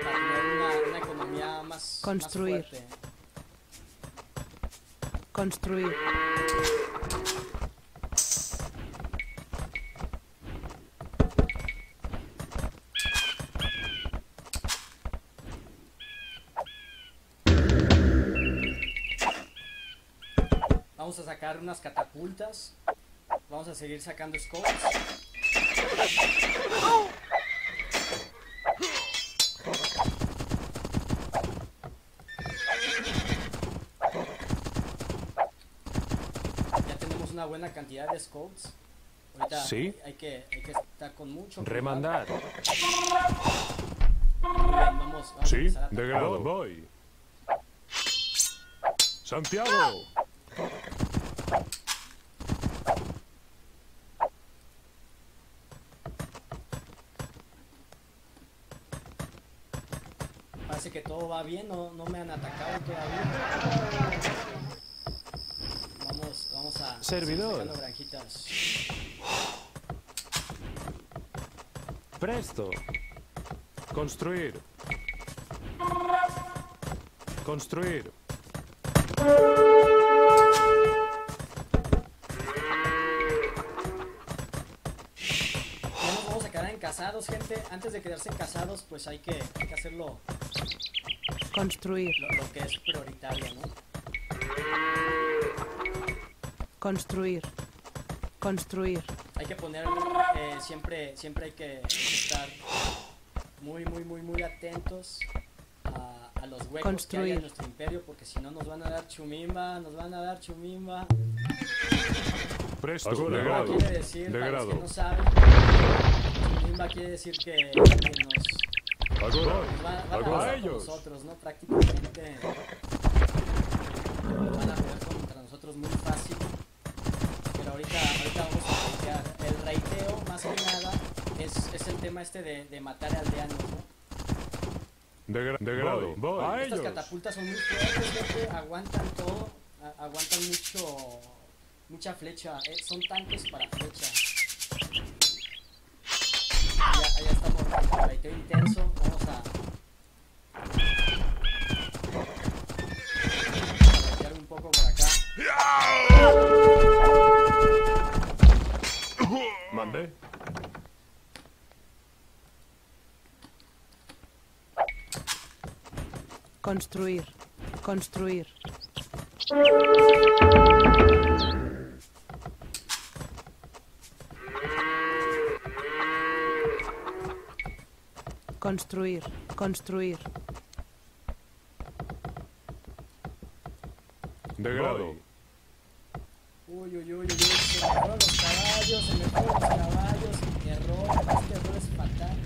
Speaker 1: para tener una, una economía más,
Speaker 5: Construir.
Speaker 1: más fuerte.
Speaker 5: Construir.
Speaker 1: Vamos a sacar unas catapultas. Vamos a seguir sacando scopes. Ya tenemos una buena cantidad de scopes. Ahorita
Speaker 3: Sí.
Speaker 1: hay, que, hay que estar con mucho cuidado.
Speaker 3: Remandar.
Speaker 1: Bien, vamos, vamos
Speaker 4: Sí, de grado. Voy. Santiago.
Speaker 1: Parece que todo va bien, no, no me han atacado todavía. Vamos, vamos a...
Speaker 3: Servidor.
Speaker 1: granjitas.
Speaker 3: Presto. Construir. Construir.
Speaker 1: Ya nos vamos a quedar en casados, gente. Antes de quedarse en casados, pues hay que, hay que hacerlo
Speaker 5: Construir.
Speaker 1: lo, lo que es prioritario, ¿no?
Speaker 5: Construir. Construir.
Speaker 1: Hay que poner, eh, siempre, siempre hay que estar muy, muy, muy, muy atentos a, a los huecos que hay en
Speaker 5: Construir.
Speaker 1: nuestro imperio, porque si no nos van a dar chumimba, nos van a dar chumimba.
Speaker 3: Presto.
Speaker 1: Chumimba
Speaker 3: grado.
Speaker 1: quiere decir,
Speaker 3: De
Speaker 1: para los que
Speaker 3: grado.
Speaker 1: no saben, chumimba quiere decir que, que nos,
Speaker 4: Agora.
Speaker 1: van, van a con
Speaker 4: Ellos.
Speaker 1: nosotros, ¿no? Prácticamente van a pelear contra nosotros muy fácil. Pero ahorita, ahorita vamos a reitear. El reiteo, más que nada, es, es el tema este de, de matar aldeanos, ¿no?
Speaker 3: De, gra- de grado.
Speaker 4: Voy. A
Speaker 1: Estas
Speaker 4: ellos.
Speaker 1: catapultas son muy fuertes, gente, aguantan todo, a- aguantan mucho, mucha flecha, eh, son tanques para flecha. Ya, ya estamos reiteo intenso,
Speaker 5: Construir. Construir. Construir. Construir.
Speaker 3: De grado.
Speaker 1: Uy, uy, uy, uy, uy, se me fueron los caballos, se me fueron los caballos, error, este error es fatal.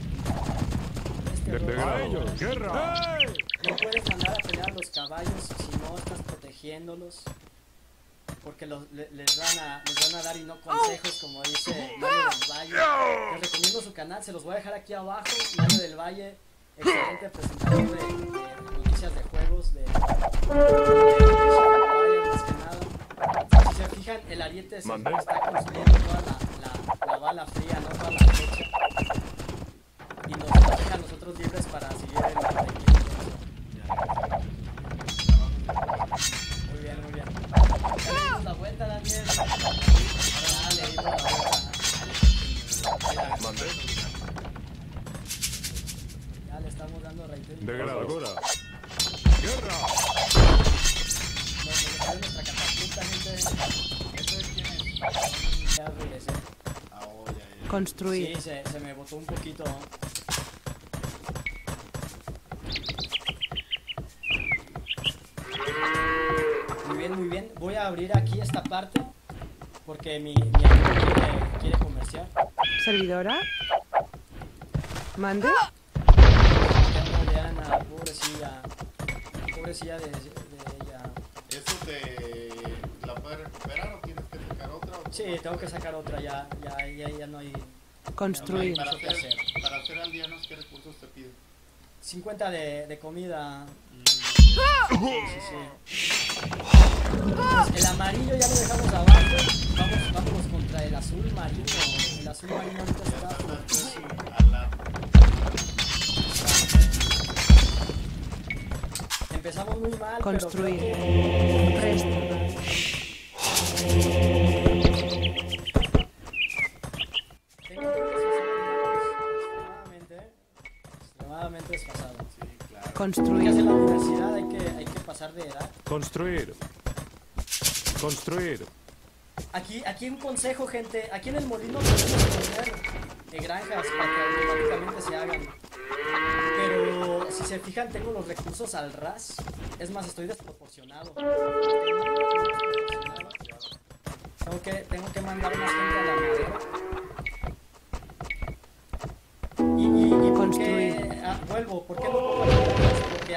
Speaker 1: Este
Speaker 3: De, de
Speaker 1: error
Speaker 3: grado.
Speaker 1: es fatal.
Speaker 3: Guerra.
Speaker 1: No puedes mandar a pelear a los caballos si no estás Porque los, le- les, van a, les van a dar y no consejos, como dice Mario del Valle. Les recomiendo su canal, se los voy a dejar aquí abajo. Mario del Valle, excelente presentador de, de noticias de juegos, de, de, de más que nada. Si se fijan, el ariete
Speaker 3: Mandé.
Speaker 1: está consumiendo toda la, la, la bala fría, no toda la flecha.
Speaker 5: Construir.
Speaker 1: Sí, se, se me botó un poquito. Muy bien, muy bien. Voy a abrir aquí esta parte porque mi, mi amigo quiere, quiere comerciar.
Speaker 5: Servidora. Mande.
Speaker 1: Ya Mariana, pobrecilla. Pobrecilla de, de ella.
Speaker 2: ¿Eso te la puedes recuperar o tienes que sacar otra? o
Speaker 1: Sí, tengo que sacar otra, ya, ya, ya, ya no hay...
Speaker 5: Construir.
Speaker 2: Para hacer,
Speaker 1: hacer.
Speaker 2: para hacer aldeanos, ¿qué recursos te piden?
Speaker 1: 50 de, de comida.
Speaker 2: Mm,
Speaker 1: Sí, sí, sí. El amarillo ya lo dejamos abajo. Vamos, vámonos contra el azul marino. El azul marino ahorita está
Speaker 2: la...
Speaker 1: Empezamos muy mal. pero
Speaker 5: Construir.
Speaker 1: creo que-
Speaker 5: Construir.
Speaker 1: hacer la universidad, hay que, hay que pasar de edad.
Speaker 3: Construir. Construir.
Speaker 1: Aquí, aquí un consejo, gente. Aquí en el molino podemos poner eh, granjas para que automáticamente se hagan. Pero si se fijan, tengo los recursos al ras. Es más, estoy desproporcionado. Tengo que, tengo que mandar más gente a la madera. Y, y, y ¿por qué?
Speaker 5: Construir.
Speaker 1: Ah, vuelvo, ¿por qué no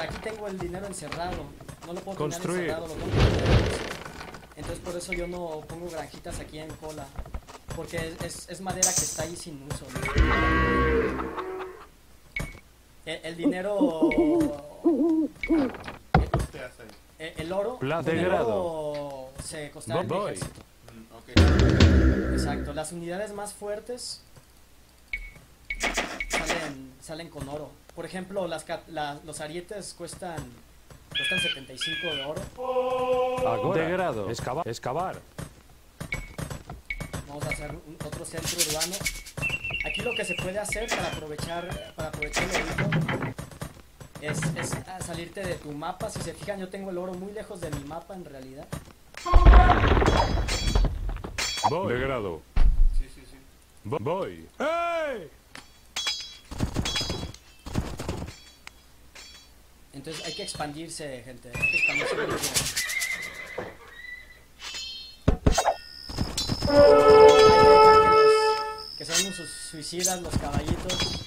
Speaker 1: aquí tengo el dinero encerrado. No lo puedo tener
Speaker 3: Construir.
Speaker 1: encerrado, lo tengo que. Entonces por eso yo no pongo granjitas aquí en cola. Porque es, es, es madera que está ahí sin uso. ¿no? El, el dinero. Eh, el oro, el oro se costea el
Speaker 3: Voy.
Speaker 1: ejército.
Speaker 2: Mm.
Speaker 1: Exacto, las unidades más fuertes salen, salen con oro. Por ejemplo, las, la- los arietes cuestan, cuestan 75 de oro.
Speaker 3: Agora.
Speaker 4: Degrado.
Speaker 3: Escava- Excavar.
Speaker 1: Vamos a hacer un- otro centro urbano. Aquí lo que se puede hacer para aprovechar, para aprovechar el oro es, es a- salirte de tu mapa. Si se fijan, yo tengo el oro muy lejos de mi mapa en realidad.
Speaker 3: Voy. Degrado.
Speaker 2: Sí, sí, sí.
Speaker 3: Vo- Voy. ¡Ey!
Speaker 1: Entonces hay que expandirse, gente. Hay que expandirse bien. Que son unos suicidas los caballitos.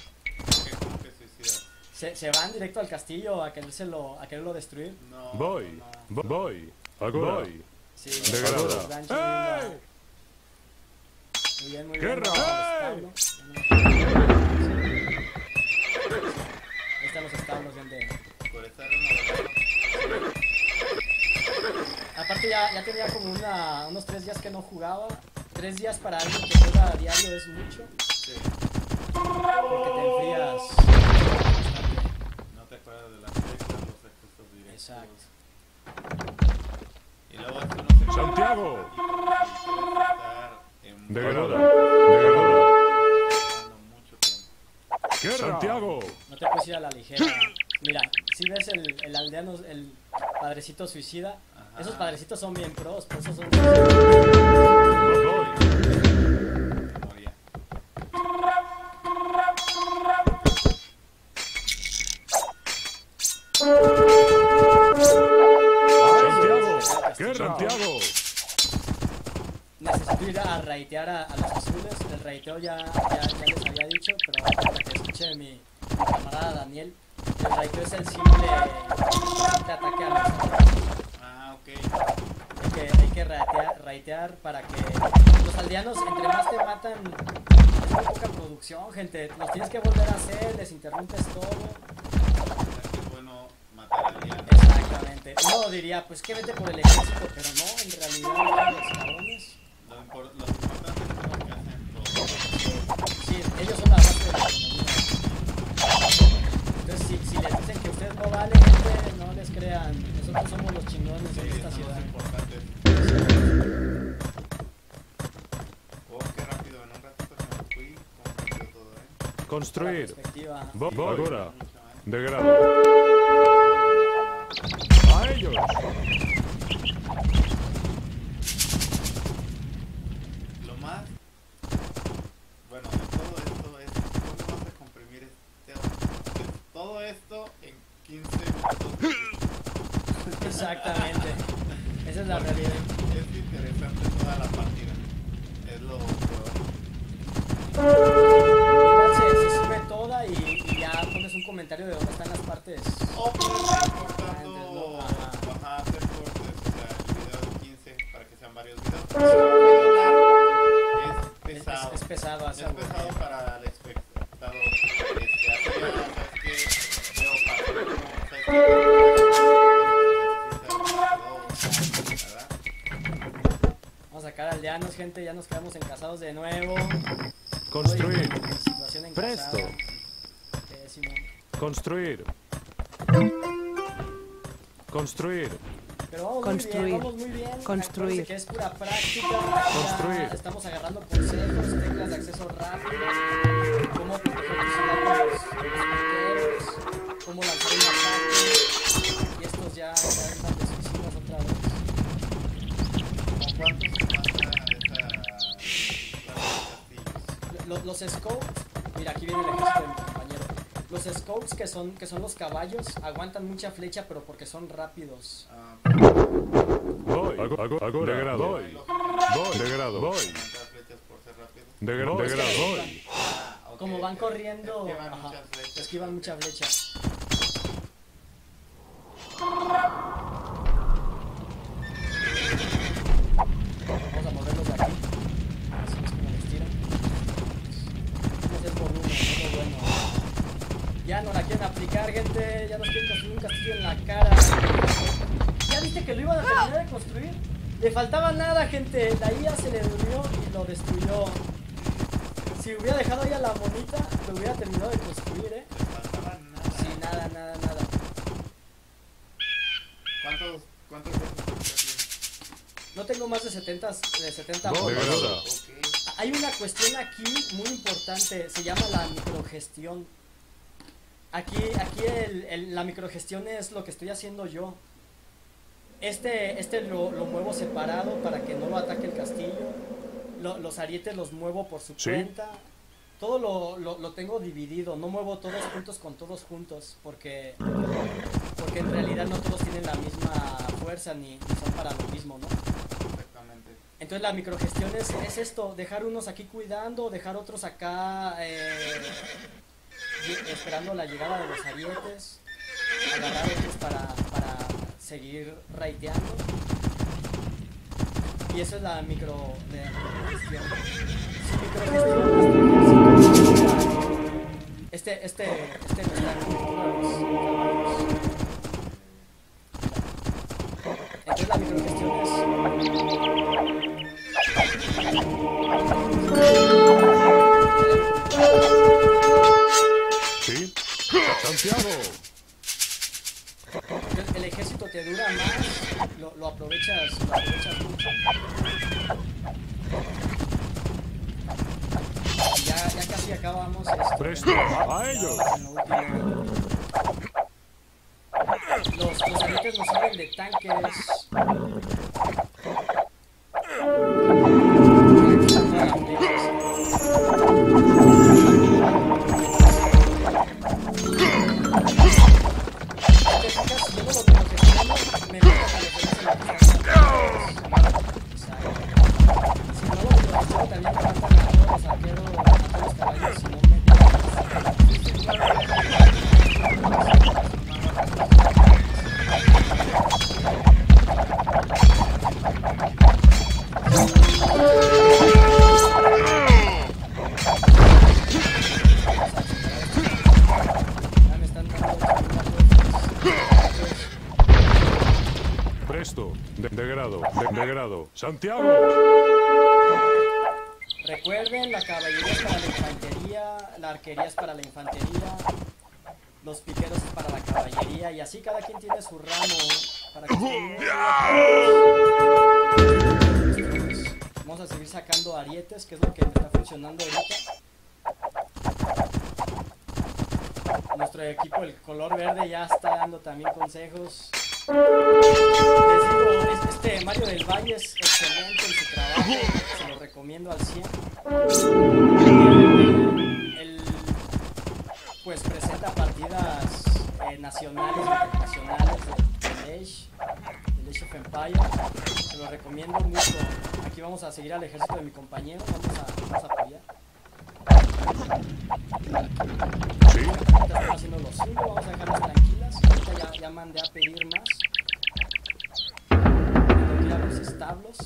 Speaker 2: ¿Qué, ¿Cómo que suicidas?
Speaker 1: Se, se van directo al castillo a querérselo, a quererlo destruir.
Speaker 2: No.
Speaker 3: Voy.
Speaker 2: no, no.
Speaker 3: Vo- Voy. Agora. Voy.
Speaker 1: Sí,
Speaker 3: ¡Ey!
Speaker 1: Muy bien, muy bien.
Speaker 3: Guerra. ¡Ey!
Speaker 1: establo. Ahí están los establos, gente.
Speaker 2: Por estar renovando.
Speaker 1: Ya, tenía como una, unos tres días que no jugaba. Tres días para alguien que juega a diario es mucho.
Speaker 2: Sí.
Speaker 1: Porque te enfrías.
Speaker 2: No te acuerdas de las teclas, los accesos directos.
Speaker 1: Exacto.
Speaker 2: Y luego esto no se
Speaker 3: Santiago.
Speaker 2: En mucho tiempo.
Speaker 3: Guerra. Santiago.
Speaker 1: No te puedes ir a la ligera. Mira, si ves el, el aldeano, el padrecito suicida. Esos padrecitos son bien pros, por eso son...
Speaker 3: Guerra. Santiago.
Speaker 1: Necesito ir a raitear a, a los azules. El raiteo ya, ya, ya les había dicho, pero para que escuche mi, mi camarada Daniel. El raiteo es el simple, simple ataque a los azules. Hay que, hay que raitear, raitear para que los aldeanos, entre más te matan, es muy poca producción, gente. Los tienes que volver a hacer, les interrumpes todo.
Speaker 2: Es bueno matar al diablo.
Speaker 1: Exactamente. Uno diría, pues que vete por el ejército, pero no, en realidad los cabrones.
Speaker 2: Lo, impor- lo importante es lo que hacen todos.
Speaker 1: Sí, ellos son la base de la economía. Entonces, si, si les dicen que ustedes no valen, no les crean. Nosotros somos los chingones
Speaker 2: Sí,
Speaker 1: en esta ciudad.
Speaker 2: Oh, qué rápido. En un ratito se me fui. Como rápido todo, ¿eh?
Speaker 3: Construir.
Speaker 2: Mucho, ¿eh?
Speaker 3: Degrado. A ellos.
Speaker 1: Gente. Ya nos quedamos encasados de nuevo.
Speaker 3: Construir. Presto.
Speaker 1: Pésimo.
Speaker 3: Construir. Construir.
Speaker 1: Pero vamos
Speaker 5: Construir.
Speaker 1: muy bien, vamos muy bien.
Speaker 5: Construir.
Speaker 1: Que es pura práctica. Aquí ya
Speaker 3: Construir.
Speaker 1: Estamos agarrando consejos, teclas de acceso rápido, cómo proteger tu ciudad con los, cómo lanzar Los, los scouts, mira, aquí viene el ejército de mi compañero. Los scouts que son, que son los caballos aguantan mucha flecha, pero porque son rápidos.
Speaker 3: Ago- Agora.
Speaker 2: ¿Cuántas flechas por ser rápido?
Speaker 3: Degrado.
Speaker 1: Voy.
Speaker 3: Degrado. Voy.
Speaker 2: Ah, ok.
Speaker 1: Como van corriendo,
Speaker 2: Esquivan
Speaker 1: ajá,
Speaker 2: muchas flechas.
Speaker 1: esquivan mucha flecha. Vamos a moverlos de aquí. Así es como les tiran. Vamos a hacer por uno, eso es lo bueno. Ya no la quieren aplicar, gente. Ya nos quieren construir un castillo en la cara. ¿Ya viste que lo iban a terminar de construir? Le faltaba nada, gente. La IA se le durmió y lo destruyó. Si hubiera dejado ahí a la monita, lo hubiera terminado de construir, ¿eh?
Speaker 2: Le faltaba nada.
Speaker 1: Sí, nada, nada, nada.
Speaker 2: ¿Cuántos, cuántos
Speaker 1: No tengo más de 70, de 70
Speaker 3: No.
Speaker 1: Hay una cuestión aquí muy importante, se llama la microgestión. Aquí, aquí el- el- la microgestión es lo que estoy haciendo yo. Este, este lo, lo muevo separado para que no lo ataque el castillo. Lo- los arietes los muevo por su
Speaker 3: Sí.
Speaker 1: cuenta. Todo lo, lo- lo tengo dividido, no muevo todos juntos con todos juntos, porque, porque en realidad no todos tienen la misma fuerza ni, ni son para lo mismo, ¿no?
Speaker 2: Exactamente.
Speaker 1: Entonces la microgestión es, es esto, dejar unos aquí cuidando, dejar otros acá eh, esperando la llegada de los arietes, agarrar otros para seguir raiteando. Y eso es la micro de este, este, este no está te dura más, lo, lo aprovechas, lo aprovechas mucho. Ya, ya casi acabamos esto.
Speaker 3: Presto. A ellos.
Speaker 1: Los, los nos sirven de tanques.
Speaker 3: De, degrado. De, degrado. Santiago.
Speaker 1: Recuerden, la caballería es para la infantería, la arquería es para la infantería, los piqueros es para la caballería y así cada quien tiene su ramo para que. Vamos a seguir sacando arietes, que es lo que está funcionando ahorita. Nuestro equipo, el color verde, ya está dando también consejos. Les digo, es- este Mario del Valle es excelente en su trabajo, se lo recomiendo al 100. Él pues presenta partidas eh, nacionales y internacionales de, Age, de Age of Empires. Se lo recomiendo mucho. Aquí vamos a seguir al ejército de mi compañero, vamos a, vamos a apoyar.
Speaker 3: Sí.
Speaker 1: Ahorita están haciendo los cinco, vamos a dejarlas ya, ya mandé a pedir más. Tengo a los establos.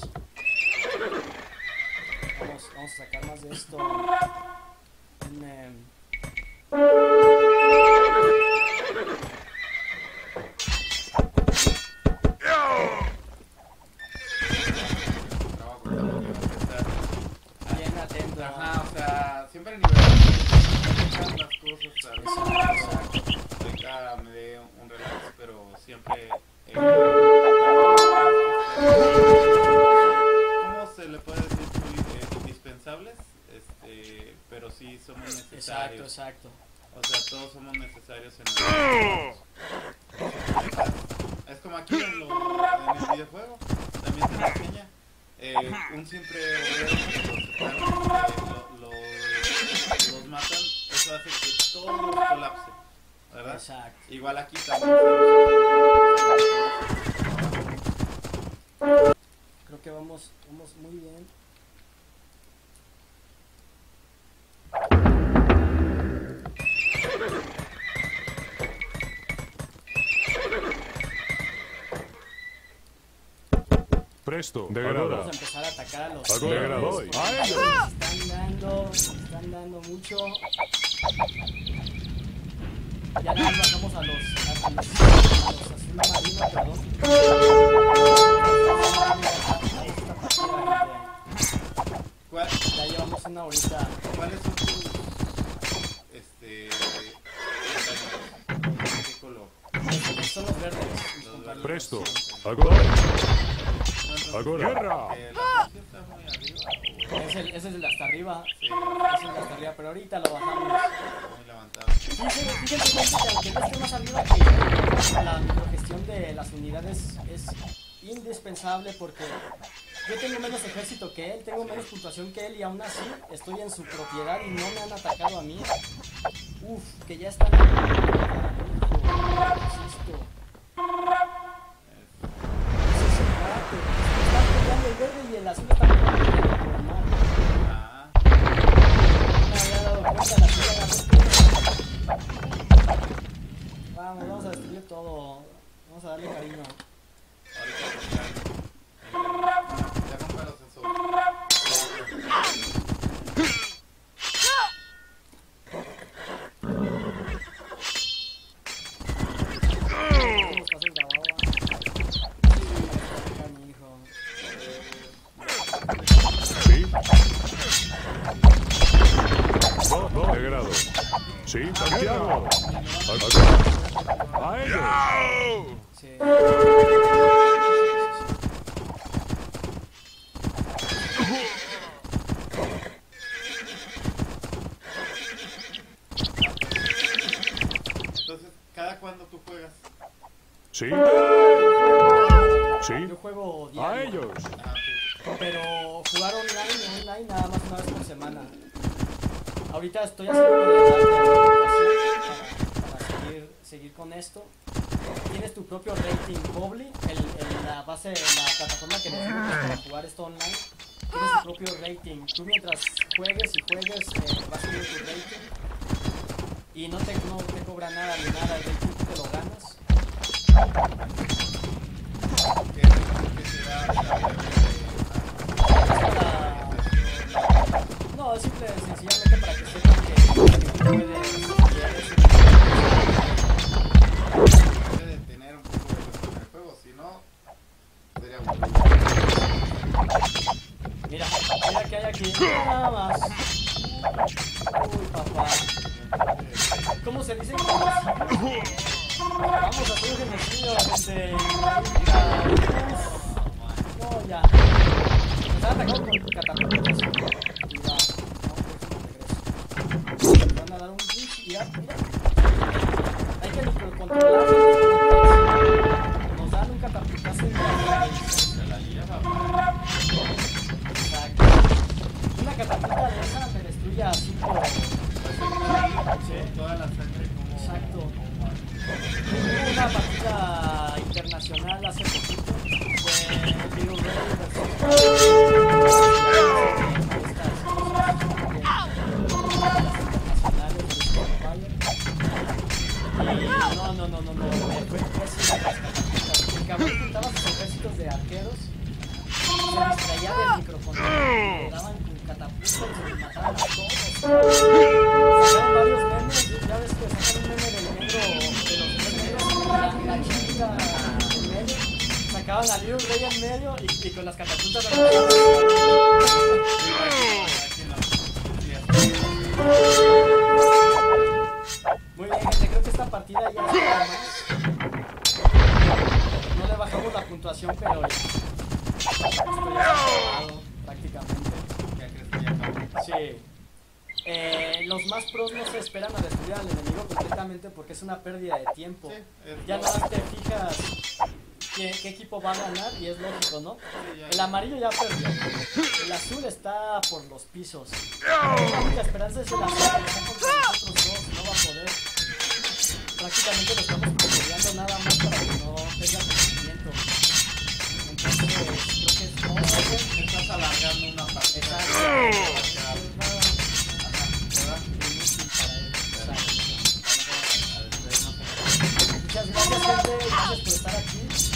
Speaker 1: Vamos, vamos a sacar más de esto. En.
Speaker 2: Ajá, o sea, siempre las cosas, me dé un relax, pero siempre. eh, ¿Cómo se le puede decir? Eh, indispensables, este, pero sí somos
Speaker 1: Exacto,
Speaker 2: necesarios.
Speaker 1: exacto.
Speaker 2: O sea, todos somos necesarios en el Es como aquí en, lo- en el videojuego, también te enseña. Eh, un simple los, eh, lo- lo- los matan, eso hace que todo colapse, ¿verdad?
Speaker 1: Exacto.
Speaker 2: Igual aquí también.
Speaker 1: Creo que vamos, vamos muy bien.
Speaker 3: Presto.
Speaker 1: Vamos
Speaker 3: Degrada.
Speaker 1: a empezar a atacar a los
Speaker 3: Hago degrado.
Speaker 1: porque
Speaker 3: A ellos.
Speaker 1: nos están dando, están dando mucho. Ya nada bajamos a los, a los, a los Ya
Speaker 3: llevamos
Speaker 1: una
Speaker 3: horita.
Speaker 2: ¿Cuáles
Speaker 3: son
Speaker 2: tus. este. Color? Los Presto. Agora. Agora. Guerra. Ah.
Speaker 1: Es el, ese es el de hasta arriba.
Speaker 2: Sí.
Speaker 1: Es el de hasta arriba, pero ahorita lo bajamos.
Speaker 2: muy levantado.
Speaker 1: Fíjense, fíjense que esté más arriba que la microgestión de las unidades es indispensable porque yo tengo menos ejército que él, tengo menos puntuación que él y aún así estoy en su propiedad y no me han atacado a mí. Uf, que ya. Insisto. Ese estoy haciendo de para, seguir, con esto. Tienes tu propio rating Pobly, el, la base, la plataforma que necesitas para jugar esto online. Tienes tu propio rating. Tú mientras juegues y juegues eh, vas subiendo tu rating. Y no te, no te cobra nada ni nada, el rating te lo ganas.
Speaker 2: ¿Qué vida
Speaker 1: Para- No, simple, sencillamente para que sepan
Speaker 2: en
Speaker 1: medio y, y con las catapultas la Muy bien, gente. Creo que esta partida ya está más. No le bajamos la puntuación, pero ya. Esto ya está acabado, prácticamente.
Speaker 2: Ya crees que ya acabó.
Speaker 1: Sí. Eh, los más pros no se esperan a destruir al enemigo completamente porque es una pérdida de tiempo.
Speaker 2: Sí,
Speaker 1: Ya nada más te fijas qué, qué equipo va a ganar y es lógico, ¿no? El amarillo ya perdió. El azul está por los pisos. La única esperanza es el azul, que nosotros dos, no va a poder. Prácticamente lo estamos peleando nada más para que no tenga conocimiento. Entonces, creo que es no,
Speaker 2: estás alargando una parte.
Speaker 1: Muchas gracias, gente. Gracias por estar aquí.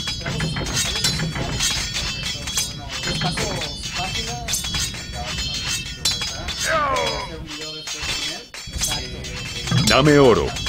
Speaker 3: Dame oro.